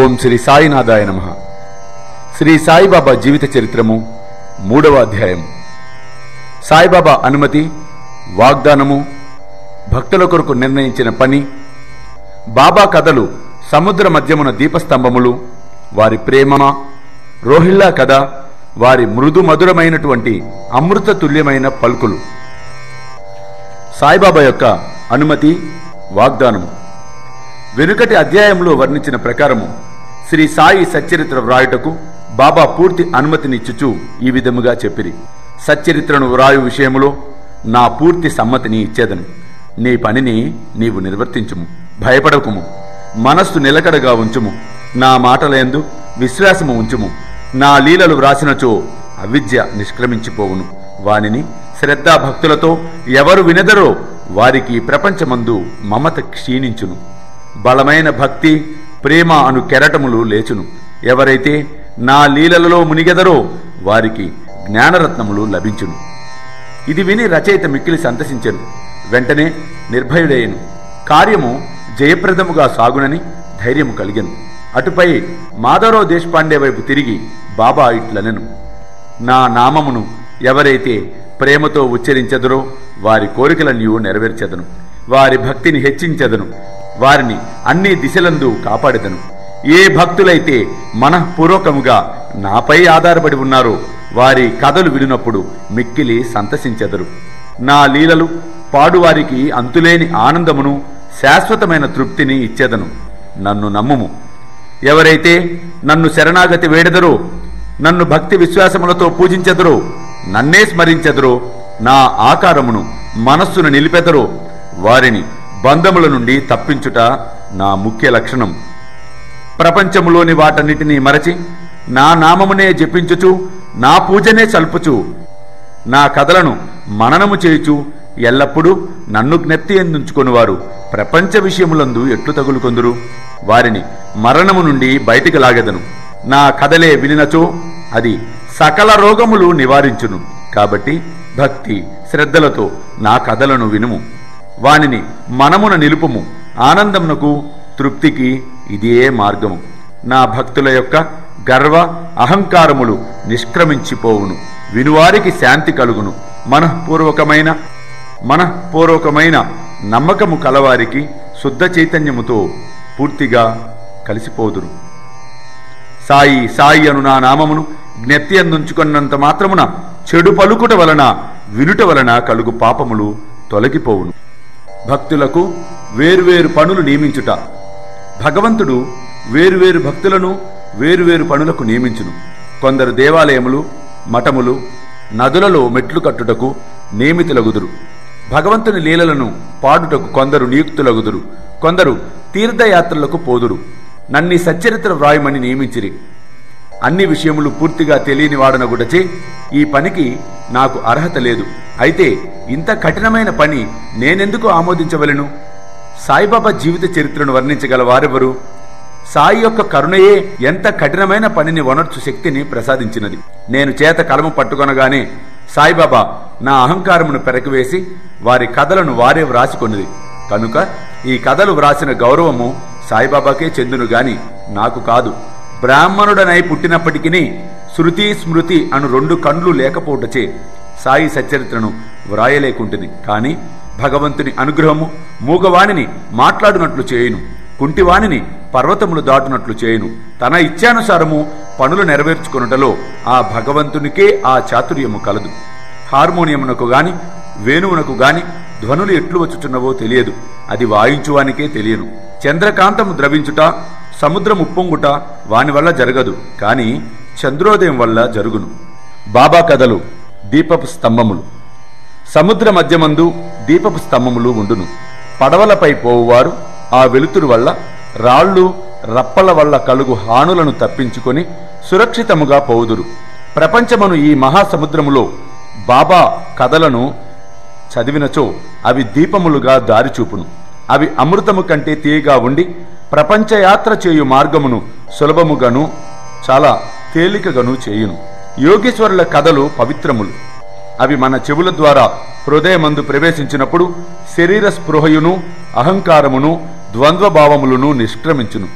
ఓం శ్రీ సాయినాథాయ నమ. శ్రీ సాయిబాబా జీవిత చరిత్రము మూడవ అధ్యాయం సాయిబాబా అనుమతి వాగ్దానము భక్తుల కొరకు నిర్ణయించిన పని బాబా కథలు సముద్ర మధ్యమున దీపస్తంభములు వారి ప్రేమ రోహిల్లా కథ వారి మృదు మధురమైనటువంటి అమృత తుల్యమైన పలుకులు. సాయిబాబా యొక్క అనుమతి వాగ్దానము. వెనుకటి అధ్యాయంలో వర్ణించిన ప్రకారము శ్రీ సాయి సచ్చరిత్ర వ్రాయుటకు బాబా పూర్తి అనుమతినిచ్చుచు ఈ విధముగా చెప్పిరి. సచ్చరిత్రను వ్రాయు విషయములో నా పూర్తి సమ్మతిని ఇచ్చేదను. నీ పనిని నీవు నిర్వర్తించుము భయపడకుము మనస్సు నిలకడగా ఉంచుము నా మాటలందు విశ్వాసము ఉంచుము నా లీలలు వ్రాసినచో అవిద్య నిష్క్రమించిపోవును. వానిని శ్రద్ధాభక్తులతో ఎవరు వినదరో వారికి ప్రపంచమందు మమత క్షీణించును. బలమైన భక్తి ప్రేమ అను కెరటములు లేచును. ఎవరైతే నా లీలలలో మునిగెదరో వారికి జ్ఞానరత్నములు లభించును. ఇది విని రచయిత మిక్కిలి సంతసించెను. వెంటనే నిర్భయుడయ్యను. కార్యము జయప్రదముగా సాగునని ధైర్యము కలిగెను. అటుపై మాధవరావు దేశపాండే వైపు తిరిగి బాబా ఇట్లనెను. నా నామమును ఎవరైతే ప్రేమతో ఉచ్చరించెదరో వారి కోరికలన్నీ నెరవేర్చెదను వారి భక్తిని హెచ్చించెదను వారిని అన్ని దిశలందు కాపాడెదను. ఏ భక్తులైతే మనఃపూర్వకముగా నాపై ఆధారపడి ఉన్నారో వారి కథలు విడినప్పుడు మిక్కిలి సంతసించెదరు. నా లీలలు పాడువారికి అంతులేని ఆనందమును శాశ్వతమైన తృప్తిని ఇచ్చేదను. నన్ను నమ్ముము. ఎవరైతే నన్ను శరణాగతి వేడెదరో నన్ను భక్తి విశ్వాసములతో పూజించెదరో నన్నే స్మరించెదరో నా ఆకారమును మనస్సును నిలిపెదరో వారిని బంధముల నుండి తప్పించుట నా ముఖ్య లక్షణం. ప్రపంచములోని వాటన్నిటినీ మరచి నా నామమునే జపించుచు నా పూజనే చల్పుచు నా కథలను మననము చేయుచు ఎల్లప్పుడూ నన్ను జ్ఞప్తి ఎందుంచుకొనివారు. ప్రపంచ విషయములందు ఎట్లు తగులుకొందురు? వారిని మరణము నుండి బయటికి లాగెదను. నా కథలే వినినచో అది సకల రోగములు నివారించును. కాబట్టి భక్తి శ్రద్ధలతో నా కథలను వినుము. వానిని మనమున నిలుపుము. ఆనందమునకు తృప్తికి ఇదే మార్గము. నా భక్తుల యొక్క గర్వ అహంకారములు నిష్క్రమించిపోవును. వినువారికి శాంతి కలుగును. మనఃపూర్వకమైన మనఃపూర్వకమైన నమ్మకము కలవారికి శుద్ధ చైతన్యముతో పూర్తిగా కలిసిపోదురు. సాయి సాయి అను నా నామమును జ్ఞప్తి అందుంచుకున్నంత మాత్రమున చెడు పలుకుట వలన వినుట వలన కలుగు పాపములు తొలగిపోవును. భక్తులకు వేరువేరు పనులు నియమించుట. భగవంతుడు వేరువేరు భక్తులను వేరువేరు పనులకు నియమించును. కొందరు దేవాలయములు మఠములు నదులలో మెట్లు కట్టుటకు నియమితులగుదురు. భగవంతుని లీలలను పాడుటకు కొందరు నియుక్తులగుదురు. కొందరు తీర్థయాత్రలకు పోదురు. నన్ని సచ్చరిత్ర వ్రాయమని నియమించిరి. అన్ని విషయములు పూర్తిగా తెలియని వాడనగుడచే ఈ పనికి నాకు అర్హత లేదు. అయితే ఇంత కఠినమైన పని నేనెందుకు ఆమోదించవలెను? సాయిబాబా జీవిత చరిత్రను వర్ణించగల వారెవరు? సాయి యొక్క కరుణయే ఎంత కఠినమైన పనిని వనర్చు శక్తిని ప్రసాదించినది. నేను చేత కలము పట్టుకొనగానే సాయిబాబా నా అహంకారమును పెరకివేసి వారి కథలను వారే వ్రాసికొన్నది కనుక ఈ కథలు వ్రాసిన గౌరవము సాయిబాబాకే చెందును గాని నాకు కాదు. బ్రాహ్మణుడనై పుట్టినప్పటికీ శృతి స్మృతి అను రెండు కండ్లు లేకపోవటచే సాయి సచ్చరిత్రను వ్రాయలేకుంటుంది కాని భగవంతుని అనుగ్రహము మూగవాణిని మాట్లాడునట్లు చేయును. కుంటివాణిని పర్వతములు దాటునట్లు చేయును. తన ఇచ్చానుసారము పనులు నెరవేర్చుకొనుటలో ఆ భగవంతునికే ఆ చాతుర్యము కలదు. హార్మోనియమునకు గాని వేణువునకు గాని ధ్వనులు ఎట్లు వచ్చుచున్నవో తెలియదు. అది వాయించువానికే తెలియను. చంద్రకాంతము ద్రవించుట సముద్రం ఉప్పొంగుట వాని వల్ల జరగదు కాని చంద్రోదయం వల్ల జరుగును. బాబా కథలు దీపపు స్తంభములు. సముద్ర మధ్యమందు దీపపు స్తంభములు ఉండును. పడవలపై పోవువారు ఆ వెలుతురు వల్ల రాళ్ళు రప్పల వల్ల కలుగు హానులను తప్పించుకొని సురక్షితముగా పోవుదురు. ప్రపంచమును ఈ మహాసముద్రములో బాబా కథలను చదివినచో అవి దీపములుగా దారిచూపును అవి అమృతము కంటే తీయగా ఉండి ప్రపంచయాత్ర చేయు మార్గమును సులభముగాను చాలా తేలికగాను చేయును. యోగేశ్వరుల కథలు పవిత్రములు. అవి మన చెవుల ద్వారా హృదయమందు ప్రవేశించినప్పుడు శరీర స్పృహయును అహంకారమును ద్వంద్వభావములను నిష్క్రమించును.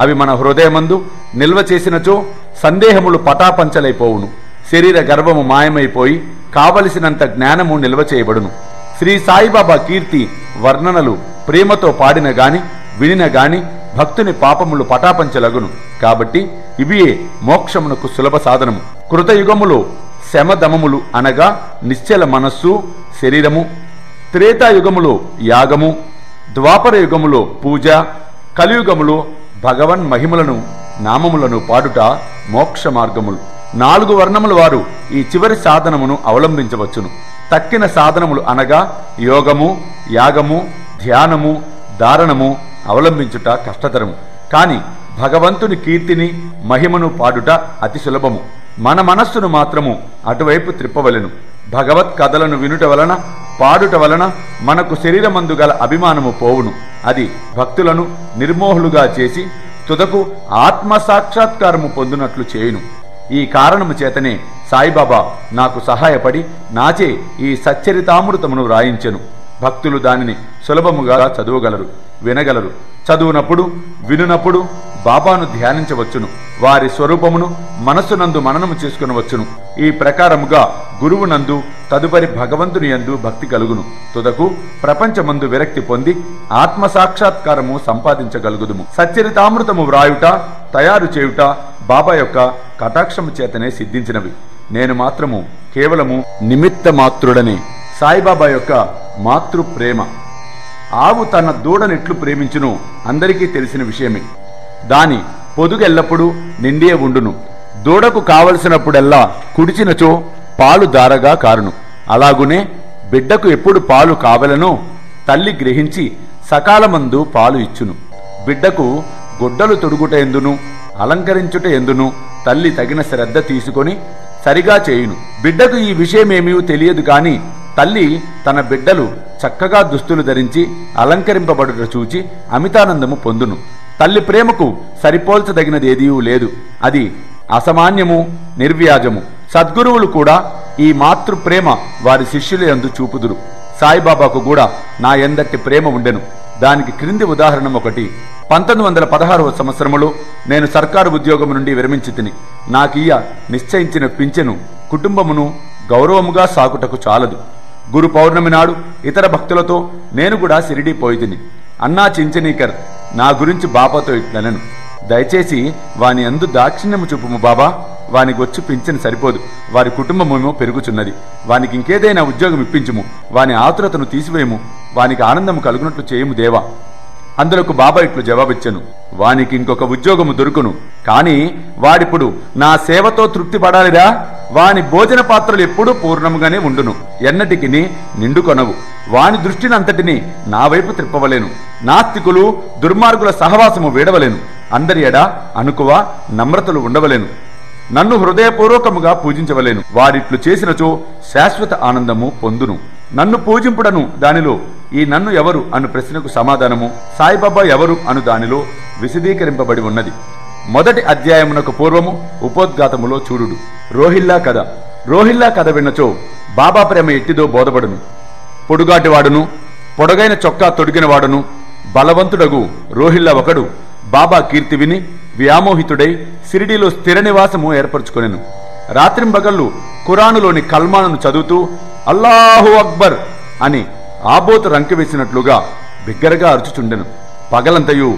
అవి మన హృదయమందు నిల్వ చేసినచో సందేహములు పటాపంచలైపోవును. శరీర గర్వము మాయమైపోయి కావలసినంత జ్ఞానము నిల్వ చేయబడును. శ్రీ సాయిబాబా కీర్తి వర్ణనలు ప్రేమతో పాడిన గాని వినిన గాని భక్తుని పాపములు పటాపంచలగును. కాబట్టి ఇవియే మోక్షమునకు సులభ సాధనము. కృతయుగములో శమదమములు అనగా నిశ్చల మనస్సు శరీరము త్రేతాయుగములో యాగము ద్వాపర యుగములో పూజ కలియుగములో భగవన్ మహిమలను నామములను పాడుట మోక్ష మార్గములు. నాలుగు వర్ణముల వారు ఈ చివరి సాధనమును అవలంబించవచ్చును. తక్కిన సాధనములు అనగా యోగము యాగము ధ్యానము ధారణము అవలంబించుట కష్టతరము. కాని భగవంతుని కీర్తిని మహిమను పాడుట అతి సులభము. మన మనస్సును మాత్రము అటువైపు త్రిప్పవలెను. భగవత్ కథలను వినుట వలన పాడుట వలన మనకు శరీరమందు గల అభిమానము పోవును. అది భక్తులను నిర్మోహులుగా చేసి తుదకు ఆత్మ సాక్షాత్కారము పొందినట్లు చేయును. ఈ కారణము చేతనే సాయిబాబా నాకు సహాయపడి నాచే ఈ సచ్చరితామృతమును వ్రాయించెను భక్తులు దానిని సులభముగా చదువగలరు వినగలరు. చదువునప్పుడు వినునప్పుడు బాబాను ధ్యానించవచ్చును. వారి స్వరూపమును మనస్సునందు మననము చేసుకునవచ్చును. ఈ ప్రకారముగా గురువునందు తదుపరి భగవంతుని యందు భక్తి కలుగును. తుదకు ప్రపంచమందు విరక్తి పొంది ఆత్మ సాక్షాత్కారము సంపాదించగలుగుదుము. సచ్చరితామృతము వ్రాయుట తయారు చేయుట బాబా యొక్క కటాక్షము చేతనే సిద్ధించినవి. నేను మాత్రము కేవలము నిమిత్త మాత్రుడనే సాయిబాబా యొక్క మాతృ ప్రేమ ఆవు తన దూడనెట్లు ప్రేమించును. అందరికీ తెలిసిన విషయమే. దాని పొదుగెల్లప్పుడూ నిండియే ఉండును. దూడకు కావలసినప్పుడెల్లా కుడిచినచో పాలు దారగా కారును. అలాగునే బిడ్డకు ఎప్పుడు పాలు కావలనో తల్లి గ్రహించి సకాలమందు పాలు ఇచ్చును. బిడ్డకు గుడ్డలు తొడుగుట ఎందును అలంకరించుట ఎందును తల్లి తగిన శ్రద్ధ తీసుకొని సరిగా చేయును. బిడ్డకు ఈ విషయమేమీ తెలియదు కాని తల్లి తన బిడ్డలు చక్కగా దుస్తులు ధరించి అలంకరింపబడుట చూచి అమితానందము పొందును. తల్లి ప్రేమకు సరిపోల్చదగినదేదీ లేదు. అది అసమాన్యము నిర్వ్యాజము. సద్గురువులు కూడా ఈ మాతృ ప్రేమ వారి శిష్యుల యందు చూపుదురు. సాయిబాబాకు కూడా నా ఎందట్టి ప్రేమ ఉండెను. దానికి క్రింది ఉదాహరణ ఒకటి. పంతొమ్మిది వందల పదహారవ సంవత్సరములో నేను సర్కారు ఉద్యోగం నుండి విరమించి తిని నాకియ్య నిశ్చయించిన పింఛను కుటుంబమును గౌరవముగా సాకుటకు చాలదు. గురు పౌర్ణమి నాడు ఇతర భక్తులతో నేను కూడా సిరిడి పోయిదిని అన్నా చించనీకర్ నా గురించి బాబాతో ఇట్లనను. దయచేసి వాని అందు దాక్షిణ్యము చూపుము బాబా. వానికి వచ్చి పింఛను సరిపోదు. వారి కుటుంబమేమో పెరుగుచున్నది. వానికి ఇంకేదైనా ఉద్యోగం ఇప్పించుము. వాని ఆతురతను తీసివేయము. వానికి ఆనందము కలుగునట్లు చేయము దేవా. అందులకు బాబా ఇట్లు జవాబిచ్చెను. వానికి ఇంకొక ఉద్యోగము దొరుకును. కాని వాడిప్పుడు నా సేవతో తృప్తి పడాలిరా? వాని భోజన పాత్రలు ఎప్పుడూ పూర్ణముగానే ఉండును. ఎన్నటికి నిండుకొనవు వాని దృష్టినంతటిని నా వైపు త్రిప్పవలేను. నాస్తికులు దుర్మార్గుల సహవాసము వీడవలేను. అందరి ఎడ అనుకువ నమ్రతలు ఉండవలేను. నన్ను హృదయపూర్వకముగా పూజించవలేను. వారిట్లు చేసినచో శాశ్వత ఆనందము పొందును. నన్ను పూజింపుడను దానిలో ఈ నన్ను ఎవరు అను ప్రశ్నకు సమాధానము సాయిబాబా ఎవరు అను దానిలో విశదీకరింపబడి ఉన్నది. మొదటి అధ్యాయమునకు పూర్వము ఉపోద్ఘాతములో చూడుడు. రోహిల్లా కథ. రోహిల్లా కథ విన్నచో బాబా ప్రేమ ఎట్టిదో బోధపడును. పొడుగాటివాడును పొడగైన చొక్కా తొడిగినవాడును బలవంతుడగు రోహిల్లా ఒకడు. బాబా కీర్తి విని వ్యామోహితుడై సిరిడిలో స్థిర నివాసము ఏర్పరచుకొనెను. రాత్రింబగళ్ళు ఖురానులోని కల్మాను చదువుతూ అల్లాహు అక్బర్ అని ఆబోతు రంకె వేసినట్లుగా బిగ్గరగా అరుచుచుండెను. పగలంతయు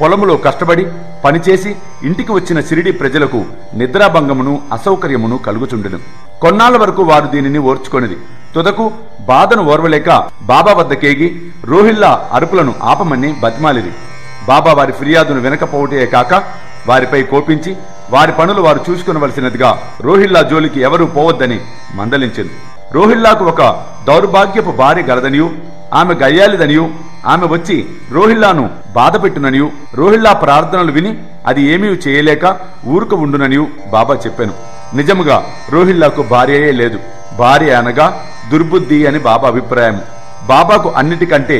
పొలములో కష్టపడి పనిచేసి ఇంటికి వచ్చిన సిరిడి ప్రజలకు నిద్రాభంగమును అసౌకర్యమును కలుగుచుండెను. కొన్నాళ్ళ వరకు వారు దీనిని ఓర్చుకొనిది తుదకు బాధను ఓర్వలేక బాబా వద్దకేగి రోహిల్లా అరుపులను ఆపమని బతిమాలిది బాబా వారి ఫిర్యాదును వినకపోవటే కాక వారిపై కోపించి వారి పనులు వారు చూసుకునవలసినదిగా రోహిల్లా జోలికి ఎవరూ పోవద్దని మందలించింది రోహిల్లాకు ఒక దౌర్భాగ్యపు భార్య గలదనియు ఆమె గయ్యాలిదనియు ఆమె వచ్చి రోహిల్లాను బాధపెట్టుననియు రోహిల్లా ప్రార్థనలు విని అది ఏమీ చేయలేక ఊరుక ఉండుననియు బాబా చెప్పాను. నిజముగా రోహిల్లాకు భార్యయే లేదు. భార్య అనగా దుర్బుద్ధి అని బాబా అభిప్రాయం బాబాకు అన్నిటికంటే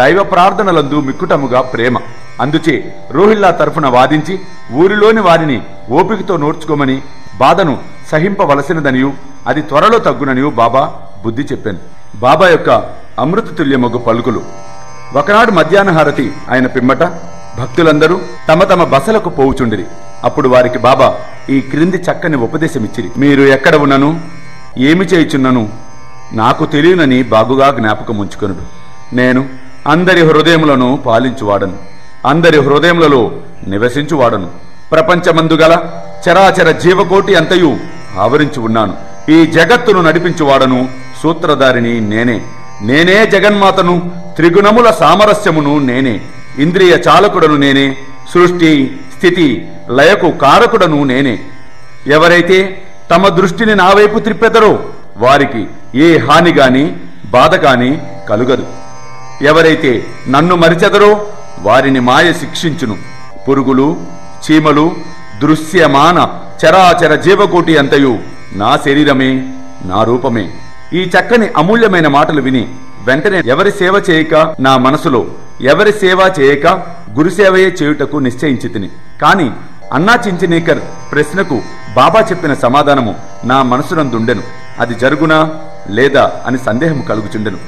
దైవ ప్రార్థనలందు మిక్కుటముగా ప్రేమ. అందుచే రోహిల్లా తరఫున వాదించి ఊరిలోని వారిని ఓపికతో నోర్చుకోమని బాధను సహింపవలసినదనియు అది త్వరలో తగ్గుననియు బాబా బుద్ధి చెప్పాను. బాబా యొక్క అమృత తుల్యమగు పలుకులు. ఒకనాడు మధ్యాహ్న హారతి ఆయన పిమ్మట భక్తులందరూ తమ తమ బసలకు పోవుచుండిరి. అప్పుడు వారికి బాబా ఈ క్రింది చక్కని ఉపదేశమిచ్చిరి. మీరు ఎక్కడ ఉన్నను? ఏమి చేయుచున్నను? నాకు తెలియనని బాగుగా జ్ఞాపకం ఉంచుకొనుడు నేను అందరి హృదయములను పాలించువాడను. అందరి హృదయములలో నివసించువాడను. ప్రపంచమందుగల చరాచర జీవకోటి అంతయు ఆవరించి ఉన్నాను ఈ జగత్తును నడిపించువాడను సూత్రధారిని నేనే. నేనే జగన్మాతను త్రిగుణముల సామరస్యమును నేనే. ఇంద్రియ చాలకుడను నేనే సృష్టి స్థితి లయకు కారకుడను నేనే. ఎవరైతే తమ దృష్టిని నా వైపు త్రిప్పెదరో వారికి ఏ హాని గాని బాధ కాని కలుగదు. ఎవరైతే నన్ను మరిచెదరో వారిని మాయ శిక్షించును. పురుగులు చీమలు దృశ్యమాన చరాచర జీవకోటి అంతయు నా శరీరమే నా రూపమే. ఈ చక్కని అమూల్యమైన మాటలు విని వెంటనే ఎవరి సేవ చేయక నా మనసులో ఎవరి సేవ చేయక గురుసేవయే చేయుటకు నిశ్చయించి తిని. కాని అన్నా చించినేకర్ ప్రశ్నకు బాబా చెప్పిన సమాధానము నా మనసునందుండెను. అది జరుగునా లేదా అని సందేహం కలుగుచుండెను.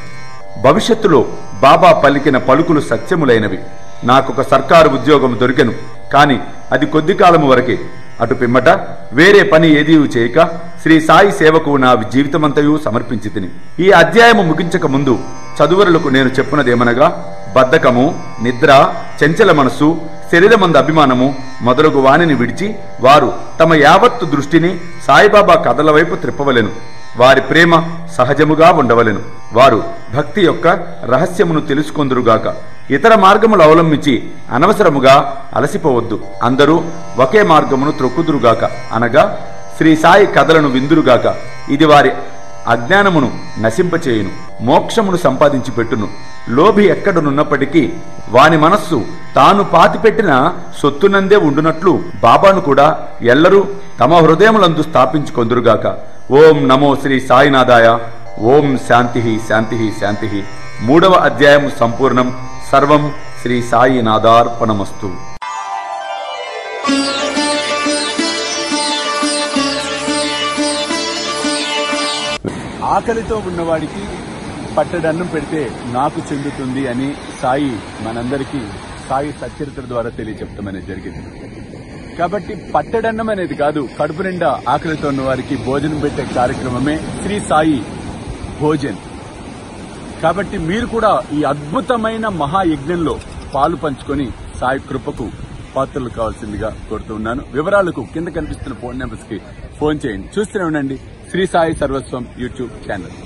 భవిష్యత్తులో బాబా పలికిన పలుకులు సత్యములైనవి. నాకొక సర్కారు ఉద్యోగం దొరికెను. కాని అది కొద్ది కాలము వరకే అటు పిమ్మట వేరే పని ఏదీ చేయక శ్రీ సాయి సేవకు నా జీవితమంతయు సమర్పించి తిని. ఈ అధ్యాయము ముగించక ముందు చదువరులకు నేను చెప్పునదేమనగా బద్ధకము నిద్ర చెంచల మనస్సు శరీరమంద అభిమానము మొదలగు వాణిని విడిచి వారు తమ యావత్తు దృష్టిని సాయిబాబా కథల వైపు త్రిప్పవలెను. వారి ప్రేమ సహజముగా ఉండవలెను. వారు భక్తి యొక్క రహస్యమును తెలుసుకొందురుగాక. ఇతర మార్గములు అవలంబించి అనవసరముగా అలసిపోవద్దు. అందరూ ఒకే మార్గమును త్రొక్కుదురుగాక. అనగా శ్రీ సాయి కథలను విందురుగాక. ఇది వారి అజ్ఞానమును నశింపచేయును. మోక్షమును సంపాదించి పెట్టును. లోభి ఎక్కడనున్నప్పటికీ వాని మనస్సు తాను పాతిపెట్టిన సొత్తునందే ఉండునట్లు బాబాను కూడా ఎల్లరూ తమ హృదయములందు స్థాపించుకొందురుగాక. ఓం నమో శ్రీ సాయినాథాయ. ఓం శాంతి శాంతి శాంతి. మూడవ అధ్యాయం సంపూర్ణం. సర్వం శ్రీ సాయినాథార్పణమస్తు. ఆకలితో ఉన్నవాడికి పట్టడన్నం పెడితే నాకు చెందుతుంది అని సాయి మనందరికీ సాయి సచరిత్ర ద్వారా తెలియచెప్పడం జరిగింది. కాబట్టి పట్టడన్నం అనేది కాదు కడుపు నిండా ఆకలితో ఉన్న వారికి భోజనం పెట్టే కార్యక్రమమే శ్రీ సాయి భోజన్. కాబట్టి మీరు కూడా ఈ అద్భుతమైన మహాయజ్ఞంలో పాలు పంచుకొని సాయి కృపకు పాత్రలు కావాల్సిందిగా కోరుతున్నాను వివరాలకు కింద కనిపిస్తున్న ఫోన్ నెంబర్స్కి ఫోన్ చేయండి. చూస్తూనే ఉండండి. శ్రీ సాయి సర్వస్వం యూట్యూబ్ ఛానల్.